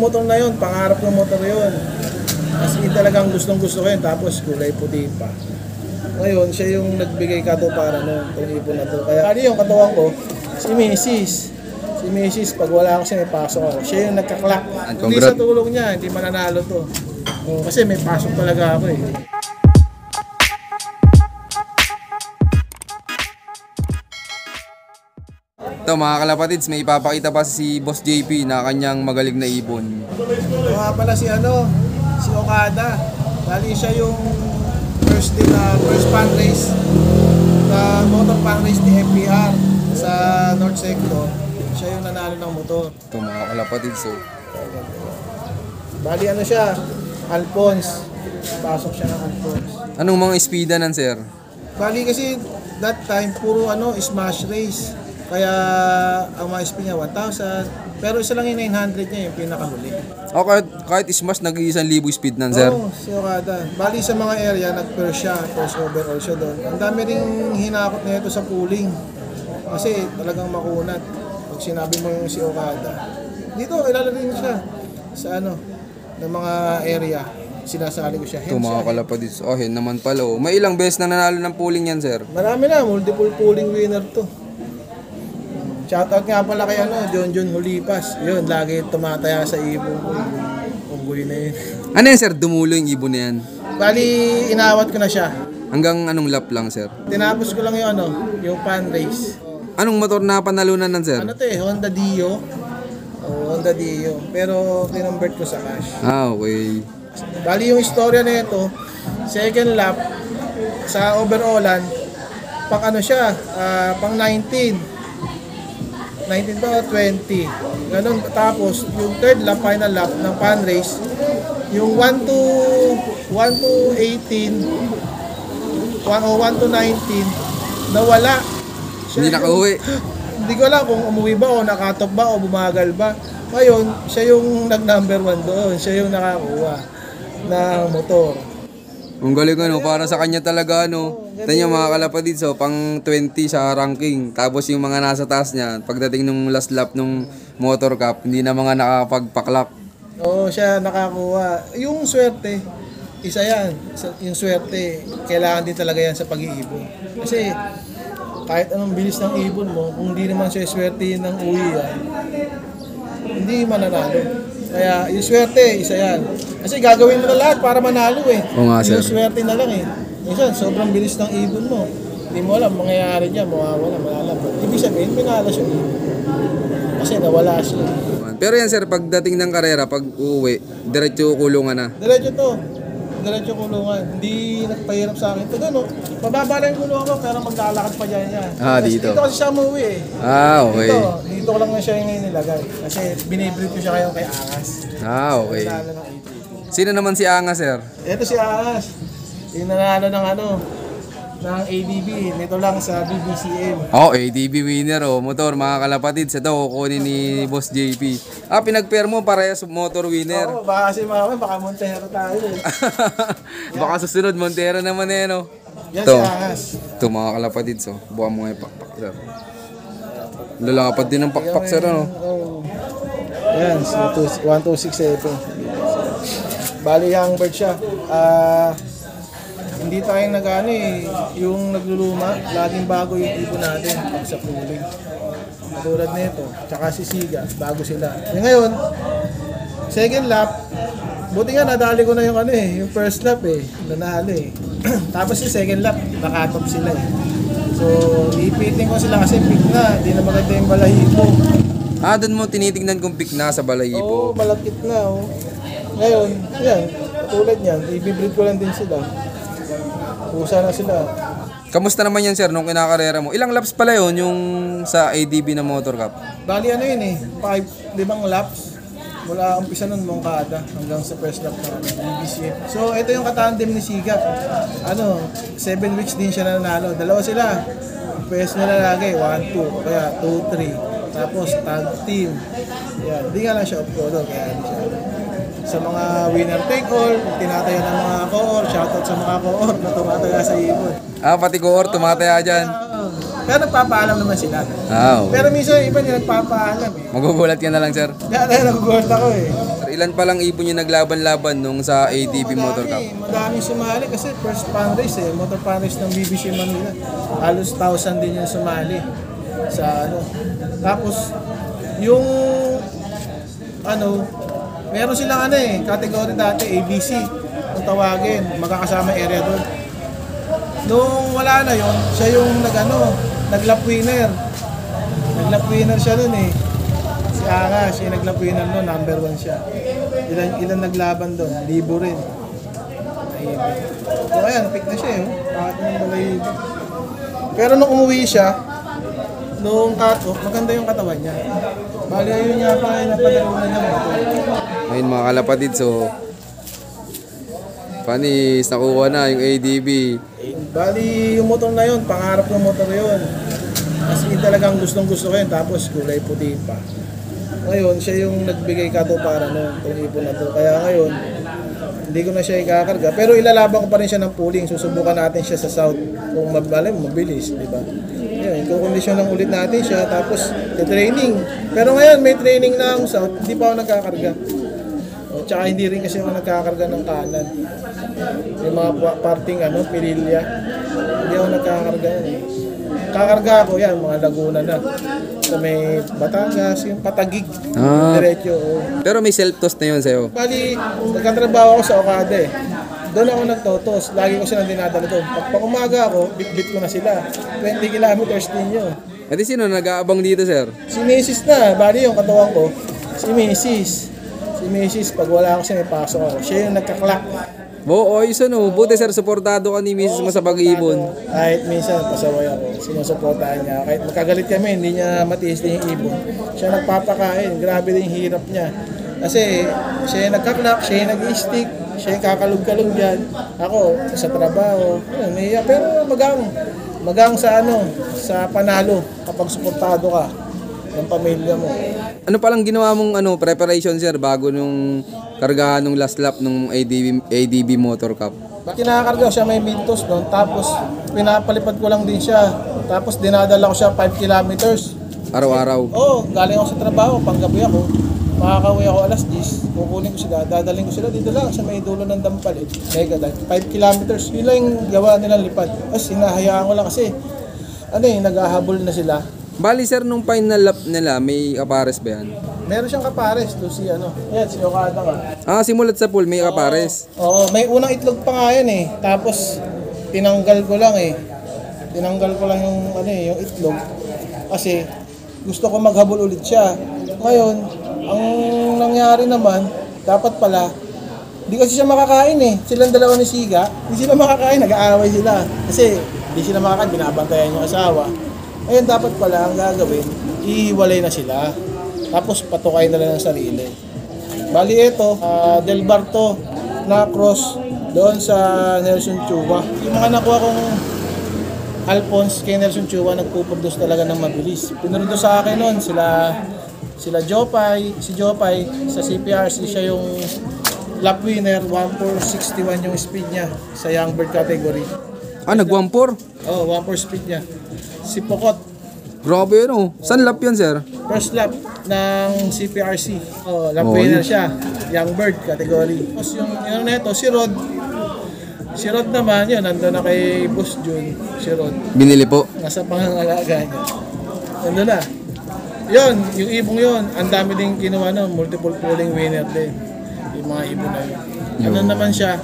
yung motor na yun, pangarap ng motor yun. Kasi talagang gustong gusto ko yun, tapos kulay puti pa. Ngayon, siya yung nagbigay katuparan no, itong ipon na to. Kaya ano yung katawan ko, si Mrs. Si Mrs. pag wala ako siya, may pasok ako. Siya yung nagkaklak. And Hindi sa tulong niya, hindi mananalo to. Oh, kasi may pasok talaga ako eh. Ito mga kalapatids, may ipapakita pa si Boss JP na kanyang magaling na ibon. Ito nga pala si ano, si Okada. Bali siya yung first din na first fan race na motor fan race ni FPR sa North Sector. Siya yung nanalo ng motor. Ito mga kalapatids, so. Bali ano siya, Alphonse. Pasok siya ng Alphonse. Anong mga speeda nan sir? Bali kasi that time puro ano smash race. Kaya ang mga speed niya 1,000. Pero isa lang yung 900 niya yung pinakahuli. O kahit, kahit smash, nag-iisang libo speed nan sir. Oo, si Okada. Bali sa mga area, nag-per siya, first overall siya doon. Ang dami ring hinakot na ito sa pooling. Kasi talagang makunat. Pag sinabi mo yung si Okada. Dito, kilala rin siya sa ano, ng mga area. Sinasali ko siya. Ito mga siya. kalapatids. Oh, hen naman pala. Oh. May ilang beses na nanalo ng pooling yan sir. Marami na, multiple pooling winner to. Shoutout nga pala kay ano, John John Hulipas. Yun, lagi tumataya sa ibon ko. Unggoy na yun. Ano yan sir? Dumulo yung ibon na yan. Bali, inawat ko na siya. Hanggang anong lap lang sir? Tinapos ko lang yung ano, yung fan race. Anong motor na panalunan nan sir? Ano to eh, Honda Dio. Oh, Honda Dio. Pero kinonvert ko sa cash. Ah, okay. Bali yung istorya na ito, second lap sa overallan, pang ano siya, ah, pang 19. 19 ba o 20? Ganun. Tapos, yung third lap, final lap ng fan race, yung 1 to 1 to 18, 1 o 1 to 19, nawala. Siya Hindi nakauwi. hindi ko alam kung umuwi ba o nakatop ba o bumagal ba. Ngayon, siya yung nag-number one doon. Siya yung nakakuha ng motor. Ang galing ano, para sa kanya talaga ano. Niyo mga kalapatids, so, pang 20 sa ranking. Tapos yung mga nasa taas niya, pagdating nung last lap nung motor cup, hindi na mga nakakapagpaklak. Oo, siya nakakuha. Yung swerte, isa yan. Yung swerte, kailangan din talaga yan sa pag-iibon. Kasi kahit anong bilis ng ibon mo, kung hindi naman siya swerte ng uwi yan, hindi mananalo. Kaya yung swerte, isa yan. Kasi gagawin mo na lahat para manalo eh. Oo nga, sir. Yung swerte na lang eh. Minsan, sobrang bilis ng ibon mo. Hindi mo alam, mangyayari niya, mawawala, malala. Ibig sabihin, pinala siya ibon. Kasi nawala siya. Pero yan sir, pagdating ng karera, pag uuwi, diretso kulungan na. Diretso to. Diretso kulungan. Hindi nagpahirap sa akin. Ito no. Mababa lang yung kulungan ko pero maglalakad pa dyan yan. Ah, Kasi dito. Dito kasi siya umuwi eh. Ah, okay. Dito, dito ko lang na siya ngayon nilagay. Kasi binibreed ko siya kayo kay Angas. Ah, okay. Nanalo ng 80. Sino naman si Anga sir? Ito si Angas. Yung nanalo ng ano, ng ADB. Nito lang sa BBCM. Oh, ADB winner oh. Motor, mga kalapatids. Ito, kukunin ni Boss JP. Ah, pinag-pair mo parehas motor winner. Oo, baka kasi mama, baka Montero tayo eh. Baka susunod, Montero naman eh, no? Yan Ito. si Angas. Ito, mga kalapatids oh. Buka mo nga yung pakpak, sir. Lalakapad din ng pakpak, sir, ano? Oh. Yan, 1267. Bali yung bird siya. Ah, hindi tayo nag-ano eh, yung nagluluma, laging bago yung ibon natin pag sa pooling. Tulad nito, tsaka si Siga, bago sila. Eh, ngayon, second lap, buti nga nadali ko na yung ano eh, yung first lap eh, nanalo eh. Tapos yung second lap, nakatop sila eh. So, ipitin ko sila kasi pick na, hindi na maganda yung balahibo. Ah, doon mo tinitingnan kung pick na sa Oo, balayibo. malapit na. Oh. Ngayon, yan, tulad niyan, ibibreed ko lang din sila. Pusa na sila. Kamusta naman yan, sir, nung kinakarera mo? Ilang laps pala yon yung sa ADB na Motor Cup? Bali ano yun eh, five, limang laps. Mula umpisa nun Mongkada hanggang sa first lap ng BBC. So ito yung katandem ni Sigat. Ano, 7 weeks din siya nanalo. Dalawa sila. Pwes nila lagi, 1, 2, kaya 2, 3. Tapos tag team. Yan, hindi nga lang siya off-roader, kaya hindi siya. Sa mga winner take all, tinataya ng mga co-or, shoutout sa mga co-or na tumataya sa ibon. Ah, pati Coor, tumataya dyan. Oo. Pero nagpapaalam naman sila. Ah. Pero minsan iba hindi nagpapaalam eh. Magugulat ka na lang, sir. Tayo nagugulat ako eh. Sir, ilan pa lang ibon yung naglaban-laban nung sa ADB Motor Cup? Madami, madaming sumali kasi first fan race eh, motor fan race ng BBC Manila. Halos 1,000 din yung sumali sa ano. Tapos, yung ano, meron silang ano eh, category dati, ABC, kung tawagin, magkakasama area doon. Nung wala na yon siya yung nag ano, nag-lap winner. Nag-lap winner siya doon eh. Si Anga, siya yung nag-lap winner noon, number one siya. Ilan, ilan naglaban doon? Libo rin. So ayan, pick na siya eh. oh. Kahit ng. Pero nung umuwi siya, nung cut-off, maganda yung katawan niya. Bali, ayun niya pa, ay napalarunan niya Ayun mga kalapatid, so panis, nakuha na yung ADB. Bali, yung motor na yun, pangarap ng motor yun. Kasi talagang gustong gusto ko yun, tapos kulay puti pa. Ngayon, siya yung nagbigay katuparan nun, itong ipon na to. Kaya ngayon, hindi ko na siya ikakarga. Pero ilalaban ko pa rin siya ng pooling. Susubukan natin siya sa south. Kung mabalay, mabilis, di ba? Yun, kukondisyon lang ulit natin siya. Tapos, training. Pero ngayon, may training na ang south. Hindi pa ako nagkakarga. Tsaka hindi rin kasi ako nagkakarga ng kanan. Yung mga pa- parting ano, pililya. Hindi ako nagkakarga yan eh. Kakarga ako yan, mga Laguna na. Sa may Batangas, yung Patagig. Ah. Diretso. Pero may self-toast na yun sa'yo. Bali, nagkatrabaho ako sa Okada eh. Doon ako nagtotos. Lagi ko silang dinadala doon. Pag pag umaga ako, bit-bit ko na sila. 20 kilometers din yun. E di sino nag-aabang dito, sir? Si Mrs. na, bali yung katawan ko. Si Mrs. Si Mrs. pag wala ako siya, may pasok ako. Siya yung nagkaklak. Oo, ayos ano. Buti sir, suportado ka ni Mrs. mo sa pag-ibon. Kahit minsan, pasaway ako. Sinusuportahan niya. Kahit magkagalit kami, hindi niya matiis din yung ibon. Siya nagpapakain. Grabe din yung hirap niya. Kasi siya yung nagkaklak, siya yung nag-stick, siya yung kakalog-kalog dyan. Ako, sa trabaho, yun. Pero magang, magang sa ano, sa panalo kapag suportado ka ng pamilya mo. Ano palang ginawa mong ano, preparation sir bago nung kargahan nung last lap nung ADB, ADB Motor Cup? Kinakarga ko siya may mintos doon, tapos pinapalipad ko lang din siya. Tapos dinadala ko siya 5 kilometers. Araw-araw. Oo, oh, galing ako sa trabaho, panggabi ako. Makakauwi ako alas 10, kukunin ko sila, dadaling ko sila dito lang sa may dulo ng Dampalit. Mega Dive. 5 kilometers, yun lang yung gawa nilang lipad. Tapos hinahayaan ko lang kasi, ano eh, naghahabol na sila. Bali sir, nung final lap nila, may kapares ba yan? Meron siyang kapares, doon si ano, yan, si Okada ka. Ah, simulat sa pool, may kapares. Oo, may unang itlog pa nga yan eh. Tapos, tinanggal ko lang eh. Tinanggal ko lang yung, ano eh, yung itlog. Kasi, gusto ko maghabol ulit siya. Ngayon, ang nangyari naman, dapat pala, hindi kasi siya makakain eh. Silang dalawa ni Siga, hindi sila makakain, nag-aaway sila. Kasi, hindi sila makakain, binabantayan yung asawa. Ngayon, dapat pala, ang gagawin, ihiwalay na sila. Tapos, patukay na lang ng sarili. Bali ito, ah, Del Barto na cross doon sa Nelson Chua. Yung mga nakuha kong Alphonse kay Nelson Chua nagpupundos talaga ng mabilis. Pinurundo sa akin noon sila sila Jopay, si Jopay sa CPRC siya yung lap winner 1461 yung speed niya sa young bird category. Ah, nag-1-4? Oh, 14 speed niya. Si Pokot Grabe yun oh. San lap yan sir? First lap ng CPRC. Oh, lap Oh, winner siya. Young bird category. Tapos yung yung neto, si Rod. Si Rod naman, yun, nandun na kay Boss Jun. Si Rod. Binili po. Nasa pangangalaga niya. Nandun na. Yun, yung ibong yun, ang dami din kinuha no, multiple pooling winner din. Yung mga ibon na yun. Ano naman siya,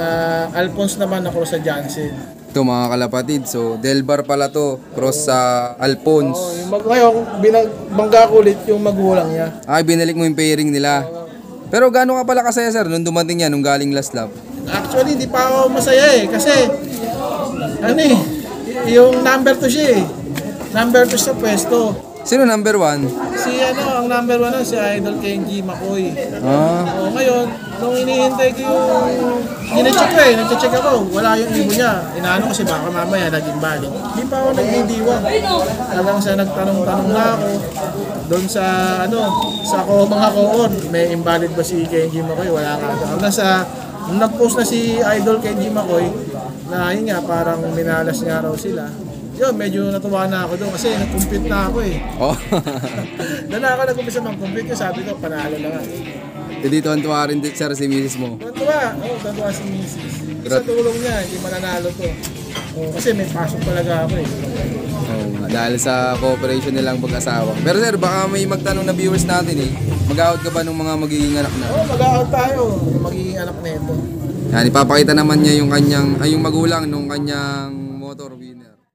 ah, Alphonse naman ako sa Jansen. Ito mga kalapatid. So, Delbar pala to. Cross sa Alphonse. Oh, yung mag ngayon, binagbangga ko ulit yung magulang niya. Ay, binalik mo yung pairing nila. Pero gaano ka pala kasaya sir nung dumating yan, nung galing last lap? Actually, hindi pa ako masaya eh. Kasi, ano eh, yung number 2 siya eh. Number 2 sa pwesto. Sino number one? Si ano, ang number 1 na si Idol Kenji Makoy. Ah, O ngayon, nung inihintay ko yung... Gine-check ko eh, nag-check ako. Wala yung ibon niya. Inaano kasi baka mamaya naging balik. Hindi pa ako nagdidiwa. Hanggang sa nagtanong-tanong na ako doon sa ano, sa ko mga koon, may invalid ba si Kenji Makoy? Wala ka. Hanggang sa nung nag-post na si Idol Kenji Makoy, na yun nga, parang minalas nga raw sila. Yun, medyo natuwa na ako doon kasi nag-compute na ako eh. oh. Doon na ako nag-umpisa mag-compute ko, sabi ko, panalo na nga. Hindi tuwan-tuwa rin din, sir si misis mo. Tuwa, oo, oh, tuwa si Mrs. Sa tulong niya, hindi mananalo to. Oh, kasi may pasok talaga ako eh. Nga, dahil sa cooperation nilang mag-asawa. Pero sir, baka may magtanong na viewers natin eh. Mag-out ka ba ng mga magiging anak na? Oo, oh, mag-out tayo. Yung magiging anak nito. Yan, ipapakita naman niya yung kanyang, ay yung magulang nung kanyang motor.